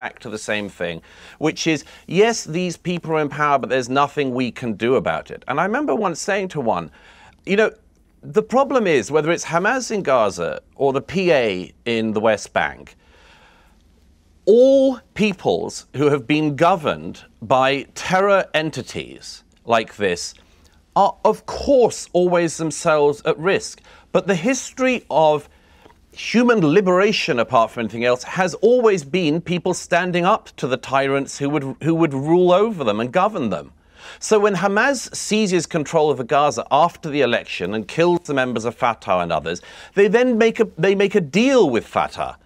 back to the same thing, which is yes, these people are in power, but there's nothing we can do about it. And I remember once saying to one, you know, the problem is whether it's Hamas in Gaza or the PA in the West Bank, all peoples who have been governed by terror entities like this are, of course, always themselves at risk. But the history of human liberation, apart from anything else, has always been people standing up to the tyrants who would, who would rule over them and govern them. So when Hamas seizes control of Gaza after the election and kills the members of Fatah and others, they then make a, they make a deal with Fatah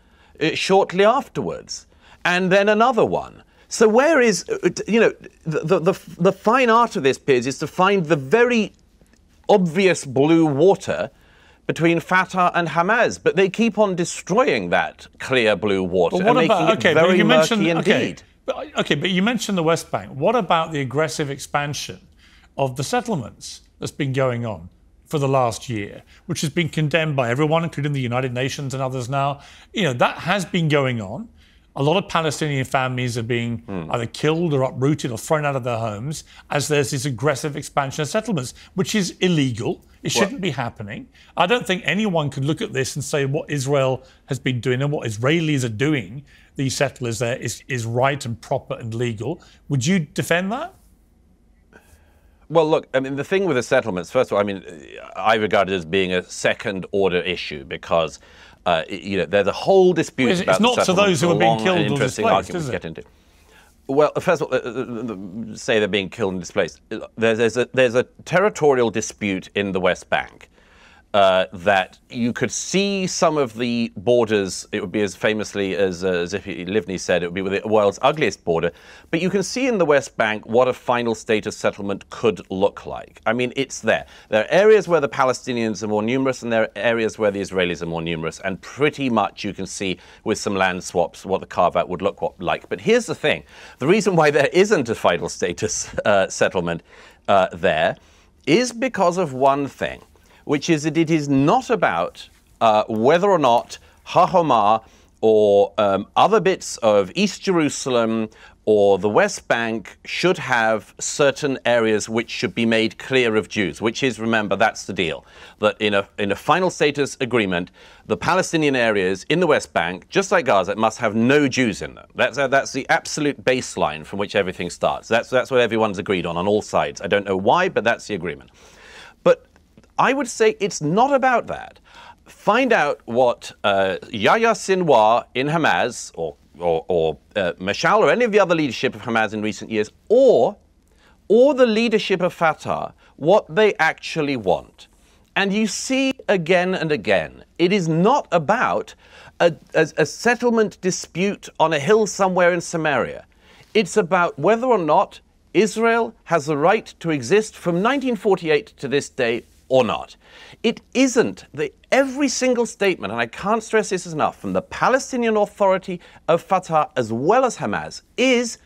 uh, shortly afterwards, and then another one. So where is, uh, you know, the, the, the fine art of this, Piers, is to find the very obvious blue water between Fatah and Hamas, but they keep on destroying that clear blue water and making about, okay, it very murky indeed. Okay. But, okay, but you mentioned the West Bank. What about the aggressive expansion of the settlements that's been going on for the last year, which has been condemned by everyone, including the United Nations and others now? You know, that has been going on. A lot of Palestinian families are being mm. either killed or uprooted or thrown out of their homes as there's this aggressive expansion of settlements, which is illegal. It shouldn't be happening. I don't think anyone could look at this and say what Israel has been doing and what Israelis are doing, these settlers there, is, is right and proper and legal. Would you defend that? Well, look, I mean, the thing with the settlements, first of all, I mean, I regard it as being a second order issue because, uh, you know, there's a whole dispute well, it's, about It's not to those who are being killed or displaced, is it? Well, first of all, uh, uh, uh, say they're being killed and displaced. There's, there's, a, there's a territorial dispute in the West Bank uh, that you could see some of the borders. It would be as famously as, uh, as if Livni said, it would be the world's ugliest border. But you can see in the West Bank what a final status settlement could look like. I mean, it's there. There are areas where the Palestinians are more numerous, and there are areas where the Israelis are more numerous. And pretty much you can see with some land swaps what the carve out would look like. But here's the thing the reason why there isn't a final status uh, settlement uh, there is because of one thing which is that it is not about uh, whether or not Har Homa or um, other bits of East Jerusalem or the West Bank should have certain areas which should be made clear of Jews, which is, remember, that's the deal. That in a, in a final status agreement, the Palestinian areas in the West Bank, just like Gaza, must have no Jews in them. That's, uh, that's the absolute baseline from which everything starts. That's, that's what everyone's agreed on, on all sides. I don't know why, but that's the agreement. I would say it's not about that. Find out what uh, Yahya Sinwar in Hamas, or, or, or uh, Mashal, or any of the other leadership of Hamas in recent years, or, or the leadership of Fatah, what they actually want. And you see again and again, it is not about a, a, a, settlement dispute on a hill somewhere in Samaria. It's about whether or not Israel has the right to exist from 1948 to this day or not. It isn't. The, every single statement, and I can't stress this enough, from the Palestinian Authority of Fatah as well as Hamas, is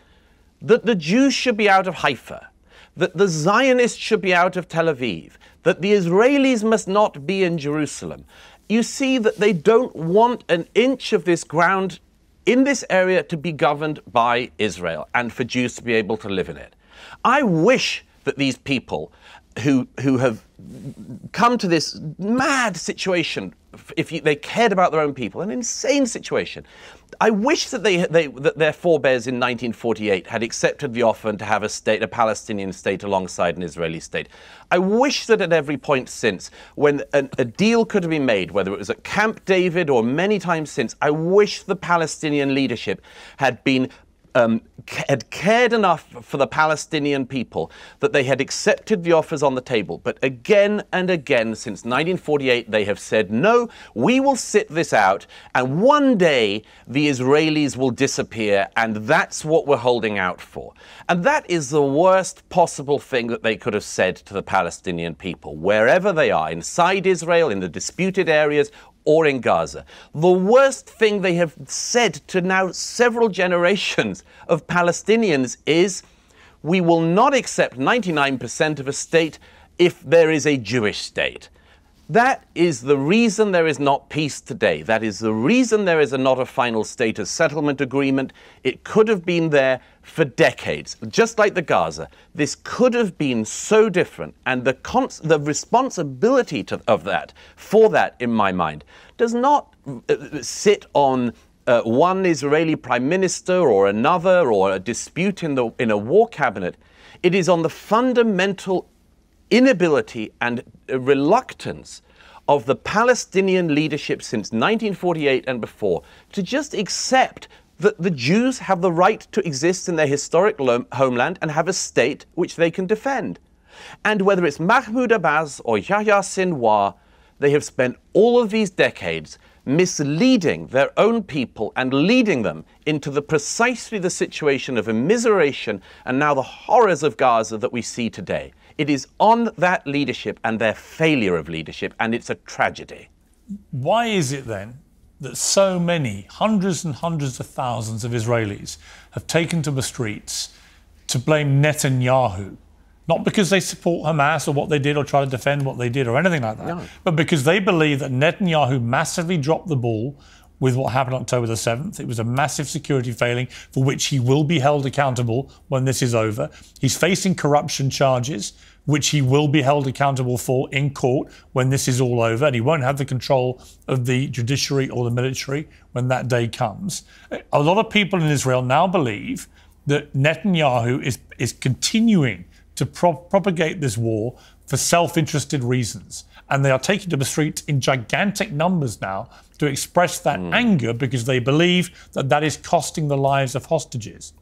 that the Jews should be out of Haifa, that the Zionists should be out of Tel Aviv, that the Israelis must not be in Jerusalem. You see that they don't want an inch of this ground in this area to be governed by Israel and for Jews to be able to live in it. I wish that these people who who have come to this mad situation if you, they cared about their own people an insane situation. I wish that they, they that their forebears in 1948 had accepted the offer to have a state a palestinian state alongside an israeli state. I wish that at every point since when a, a deal could have been made whether it was at camp david or many times since i wish the palestinian leadership had been um, had cared enough for the Palestinian people that they had accepted the offers on the table. But again and again since 1948, they have said, no, we will sit this out, and one day the Israelis will disappear, and that's what we're holding out for. And that is the worst possible thing that they could have said to the Palestinian people, wherever they are, inside Israel, in the disputed areas, or in Gaza. The worst thing they have said to now several generations of Palestinians is we will not accept 99% of a state if there is a Jewish state. That is the reason there is not peace today. That is the reason there is a, not a final status settlement agreement. It could have been there for decades, just like the Gaza. This could have been so different, and the, cons- the responsibility to, of that, for that, in my mind, does not uh, sit on uh, one Israeli prime minister or another, or a dispute in the in a war cabinet. It is on the fundamental inability and reluctance of the Palestinian leadership since 1948 and before to just accept that the Jews have the right to exist in their historic homeland and have a state which they can defend. And whether it's Mahmoud Abbas or Yahya Sinwar, they have spent all of these decades misleading their own people and leading them into the precisely the situation of immiseration and now the horrors of Gaza that we see today. It is on that leadership and their failure of leadership, and it's a tragedy. Why is it then that so many, hundreds and hundreds of thousands of Israelis have taken to the streets to blame Netanyahu? Not because they support Hamas or what they did or try to defend what they did or anything like that, no. but because they believe that Netanyahu massively dropped the ball with what happened October the 7th. It was a massive security failing for which he will be held accountable when this is over. He's facing corruption charges, which he will be held accountable for in court when this is all over. And he won't have the control of the judiciary or the military when that day comes. A lot of people in Israel now believe that Netanyahu is, is continuing to pro- propagate this war for self interested reasons. And they are taking to the streets in gigantic numbers now to express that mm. anger because they believe that that is costing the lives of hostages.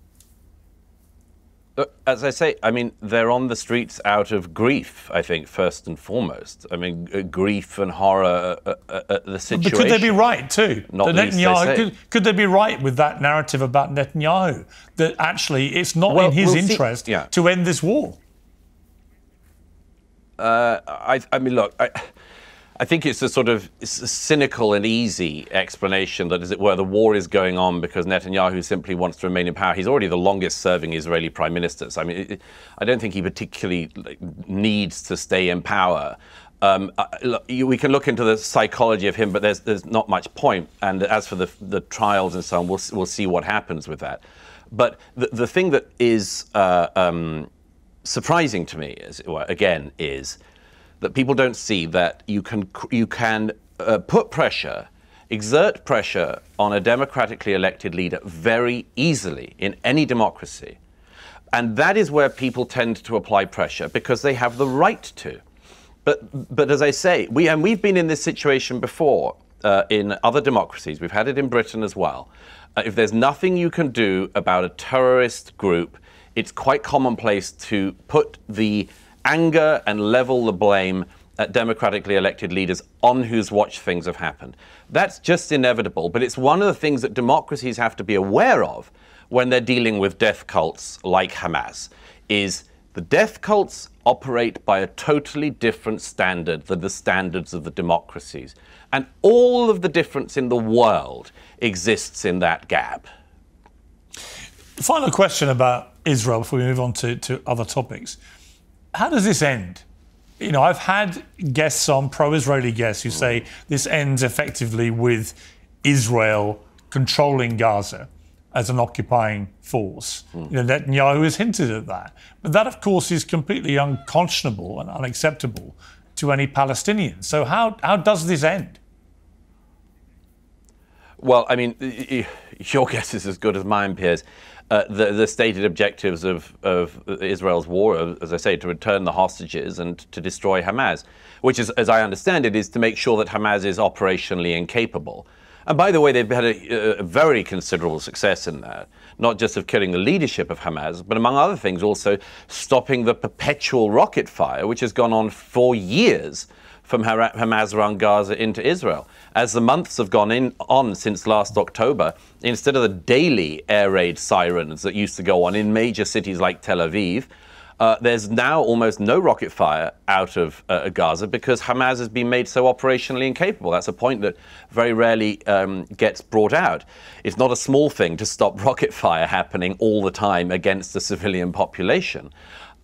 As I say, I mean, they're on the streets out of grief, I think, first and foremost. I mean, uh, grief and horror at, at the situation. But could they be right, too? Not Netanyahu, they could, could, they be right with that narrative about Netanyahu? That actually it's not well, in his we'll interest yeah. to end this war? Uh, I, I mean, look, I, I think it's a sort of a cynical and easy explanation that, as it were, the war is going on because Netanyahu simply wants to remain in power. He's already the longest serving Israeli prime minister. So, I mean, I don't think he particularly needs to stay in power. Um, look, we can look into the psychology of him, but there's, there's not much point. And as for the, the trials and so on, we'll, we'll see what happens with that. But the, the thing that is uh, um, surprising to me, it were, again, is that people don't see that you can you can uh, put pressure, exert pressure on a democratically elected leader very easily in any democracy, and that is where people tend to apply pressure because they have the right to. But but as I say, we and we've been in this situation before uh, in other democracies. We've had it in Britain as well. Uh, if there's nothing you can do about a terrorist group, it's quite commonplace to put the anger and level the blame at democratically elected leaders on whose watch things have happened. That's just inevitable, but it's one of the things that democracies have to be aware of when they're dealing with death cults like Hamas is the death cults operate by a totally different standard than the standards of the democracies. And all of the difference in the world exists in that gap. Final question about Israel before we move on to, to other topics how does this end? You know, I've had guests on, pro Israeli guests, who say this ends effectively with Israel controlling Gaza as an occupying force. Mm. You know, Netanyahu has hinted at that. But that, of course, is completely unconscionable and unacceptable to any Palestinian. So, how, how does this end? Well, I mean, your guess is as good as mine, Piers uh, the, the, stated objectives of, of, Israel's war, as I say, to return the hostages and to destroy Hamas, which is, as I understand it, is to make sure that Hamas is operationally incapable. And by the way, they've had a, a very considerable success in that, not just of killing the leadership of Hamas, but among other things, also stopping the perpetual rocket fire, which has gone on for years from Hamas around Gaza into Israel. As the months have gone in, on since last October, instead of the daily air raid sirens that used to go on in major cities like Tel Aviv, uh, there's now almost no rocket fire out of uh, Gaza because Hamas has been made so operationally incapable. That's a point that very rarely um, gets brought out. It's not a small thing to stop rocket fire happening all the time against the civilian population.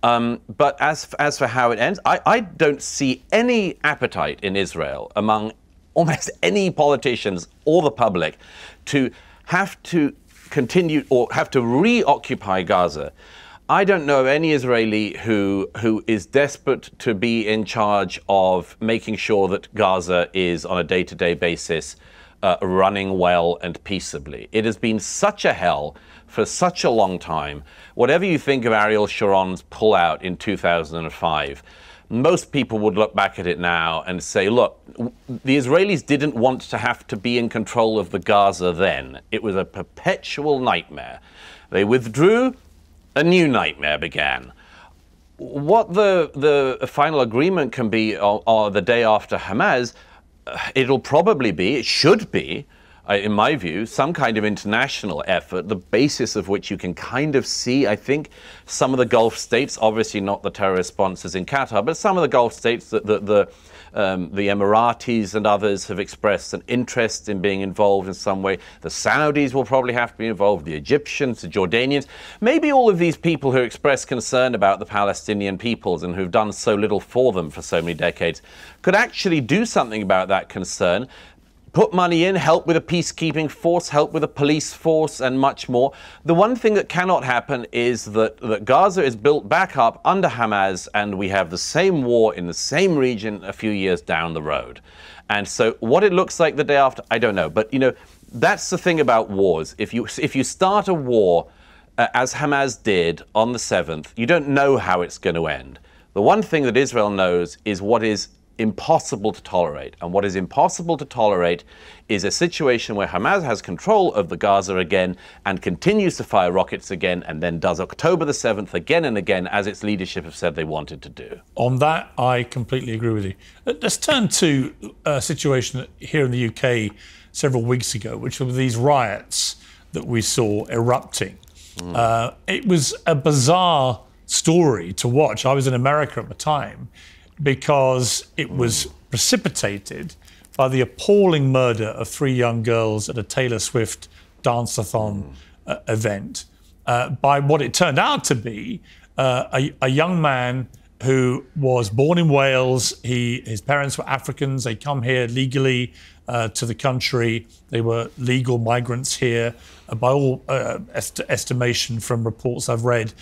Um, but as as for how it ends, I, I don't see any appetite in Israel among almost any politicians or the public to have to continue or have to reoccupy Gaza. I don't know any Israeli who who is desperate to be in charge of making sure that Gaza is on a day-to-day basis uh, running well and peaceably. It has been such a hell for such a long time. Whatever you think of Ariel Sharon's pullout in 2005, most people would look back at it now and say, look, the Israelis didn't want to have to be in control of the Gaza then. It was a perpetual nightmare. They withdrew, a new nightmare began. What the, the final agreement can be on the day after Hamas, it'll probably be, it should be, uh, in my view, some kind of international effort, the basis of which you can kind of see, I think, some of the Gulf states, obviously not the terrorist sponsors in Qatar, but some of the Gulf states, the, the, the, um, the Emiratis and others have expressed an interest in being involved in some way. The Saudis will probably have to be involved, the Egyptians, the Jordanians. Maybe all of these people who express concern about the Palestinian peoples and who've done so little for them for so many decades could actually do something about that concern put money in, help with a peacekeeping force, help with a police force, and much more. The one thing that cannot happen is that, that Gaza is built back up under Hamas, and we have the same war in the same region a few years down the road. And so, what it looks like the day after, I don't know. But you know, that's the thing about wars. If you if you start a war, uh, as Hamas did on the seventh, you don't know how it's going to end. The one thing that Israel knows is what is impossible to tolerate. And what is impossible to tolerate is a situation where Hamas has control of the Gaza again and continues to fire rockets again and then does October the 7th again and again as its leadership have said they wanted to do. On that, I completely agree with you. Let's turn to a situation here in the UK several weeks ago, which were these riots that we saw erupting. Mm. Uh, it was a bizarre story to watch. I was in America at the time because it was precipitated by the appalling murder of three young girls at a Taylor Swift dance-a-thon uh, event uh, by what it turned out to be uh, a, a, young man who was born in Wales. He, his parents were Africans. They come here legally uh, to the country. They were legal migrants here. Uh, by all uh, est- estimation from reports I've read,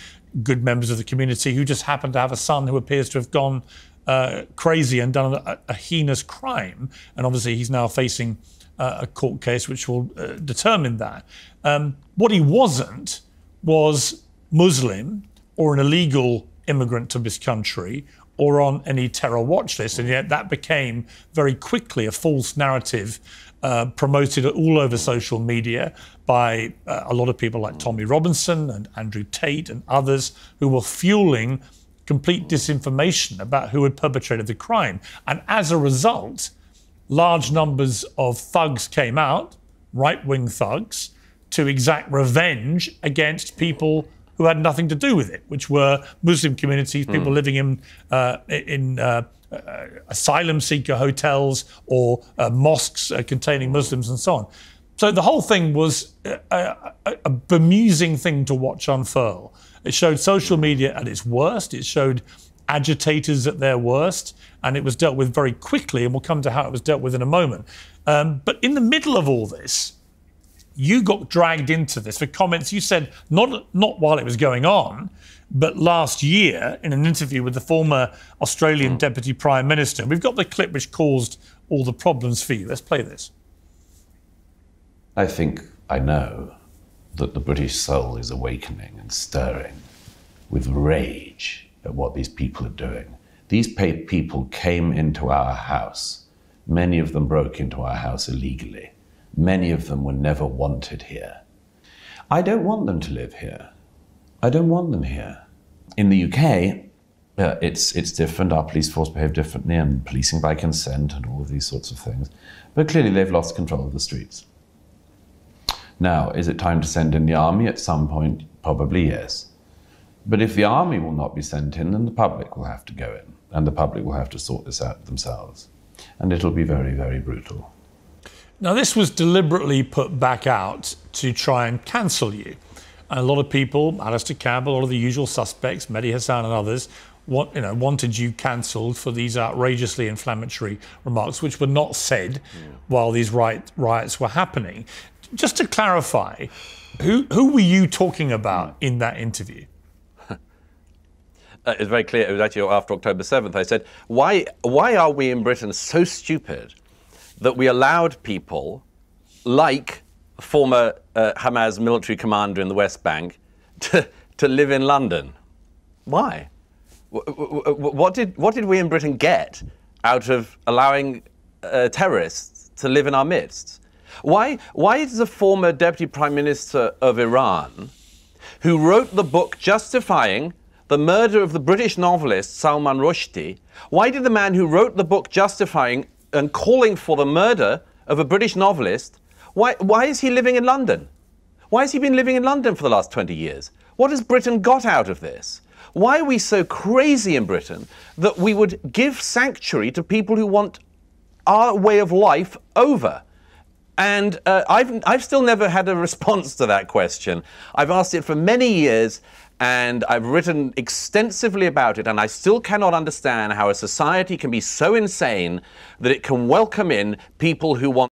good members of the community who just happened to have a son who appears to have gone uh, crazy and done a, a, heinous crime. And obviously, he's now facing uh, a court case which will uh, determine that. Um, what he wasn't was Muslim or an illegal immigrant to this country or on any terror watch list. And yet that became very quickly a false narrative uh, promoted all over social media by uh, a lot of people like Tommy Robinson and Andrew Tate and others who were fueling complete disinformation about who had perpetrated the crime. And as a result, large numbers of thugs came out, right wing thugs, to exact revenge against people who had nothing to do with it, which were Muslim communities, hmm. people mm. living in, uh, in uh, uh, asylum seeker hotels or uh, mosques uh, containing Muslims and so on. So the whole thing was a, a, a bemusing thing to watch unfurl. It showed social media at its worst. It showed agitators at their worst, and it was dealt with very quickly. And we'll come to how it was dealt with in a moment. Um, but in the middle of all this, you got dragged into this for comments you said not not while it was going on, but last year in an interview with the former Australian mm. Deputy Prime Minister. We've got the clip which caused all the problems for you. Let's play this. I think I know that the British soul is awakening and stirring with rage at what these people are doing. These people came into our house. Many of them broke into our house illegally. Many of them were never wanted here. I don't want them to live here. I don't want them here. In the UK, uh, it's, it's different. Our police force behave differently and policing by consent and all of these sorts of things. But clearly, they've lost control of the streets. Now, is it time to send in the army at some point? Probably yes. But if the army will not be sent in, then the public will have to go in, and the public will have to sort this out themselves. And it'll be very, very brutal. Now, this was deliberately put back out to try and cancel you. And a lot of people, Alastair Campbell, all of the usual suspects, Mehdi Hasan and others, want, you know, wanted you cancelled for these outrageously inflammatory remarks, which were not said yeah. while these riot, riots were happening. Just to clarify, who, who were you talking about in that interview? Uh, it's very clear. It was actually after October 7th. I said, why, why are we in Britain so stupid that we allowed people like former uh, Hamas military commander in the West Bank to, to live in London? Why? What did, what did we in Britain get out of allowing uh, terrorists to live in our midst? Why, why is the former deputy prime minister of Iran, who wrote the book justifying the murder of the British novelist Salman Rushdie, why did the man who wrote the book justifying and calling for the murder of a British novelist, why, why is he living in London? Why has he been living in London for the last 20 years? What has Britain got out of this? Why are we so crazy in Britain that we would give sanctuary to people who want our way of life over? And uh, I've, I've still never had a response to that question. I've asked it for many years, and I've written extensively about it, and I still cannot understand how a society can be so insane that it can welcome in people who want.